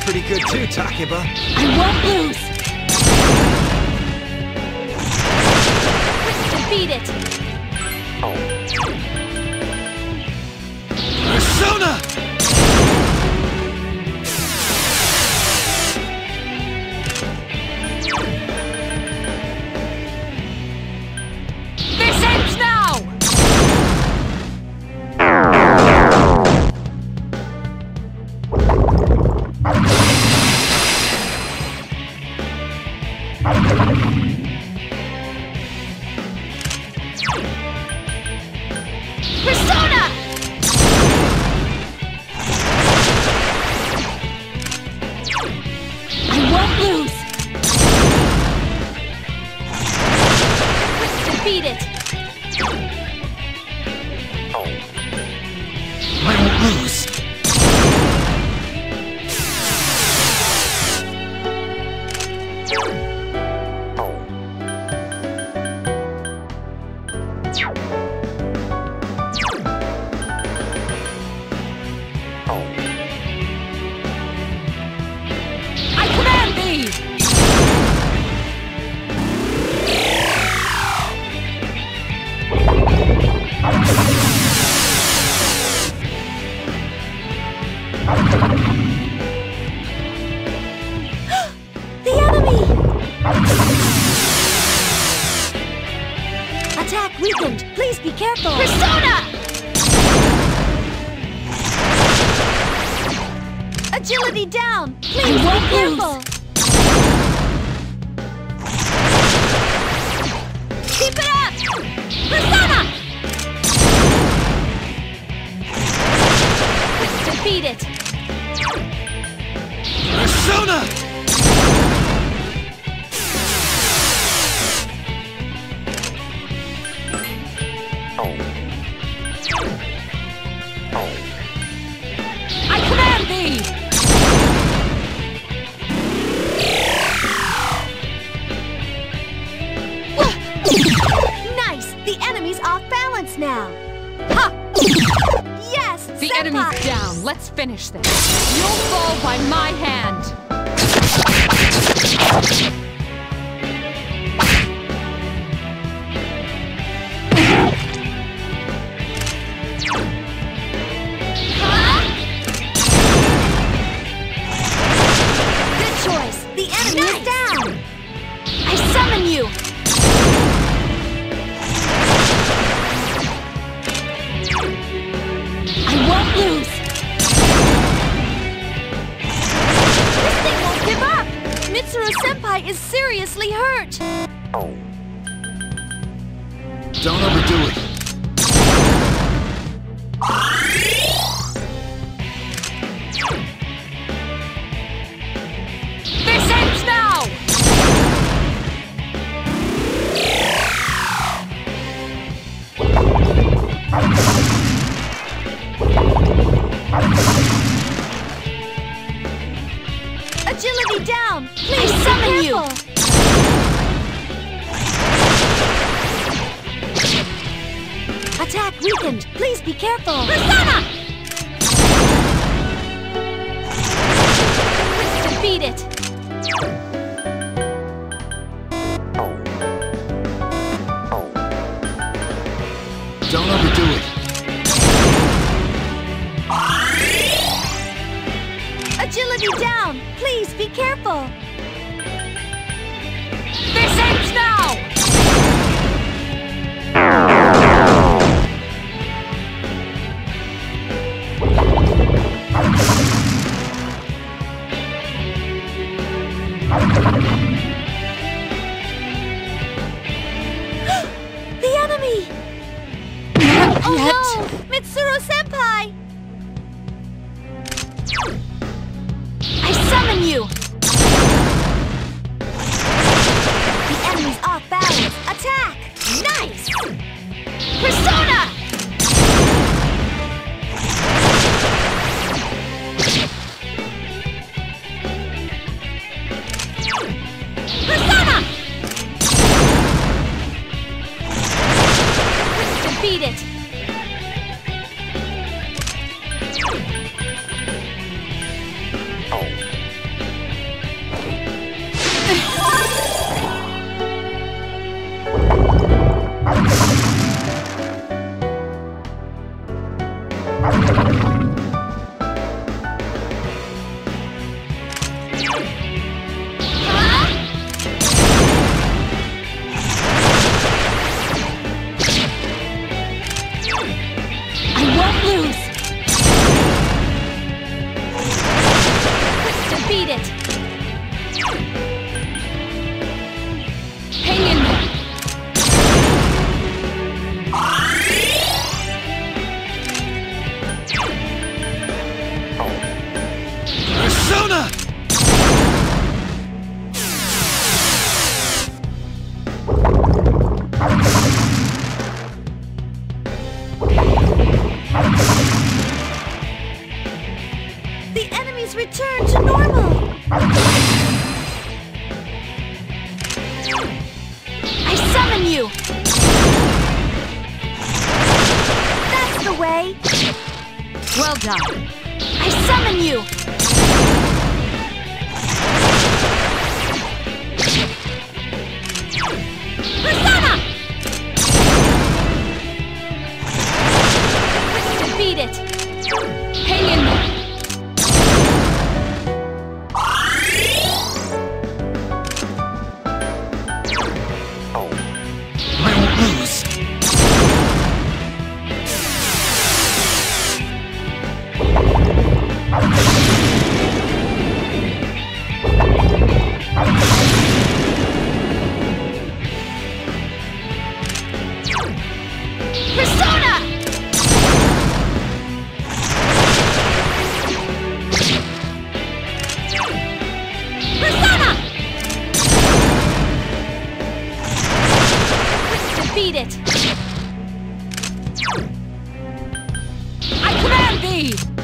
Pretty good too, Takeba. I won't lose! Please be careful. Persona! Agility down. Please be careful. Enemy's down. Let's finish this. You'll fall by my hand. Senpai is seriously hurt! Don't overdo it. Attack weakened! Please be careful! Persona! Defeat it! Don't overdo it. Agility down! Please be careful! Summon you! The enemy's off balance! Attack! Nice! Persona! Persona! Lose! Enemies return to normal! I summon you! That's the way! Well done. I summon you! Command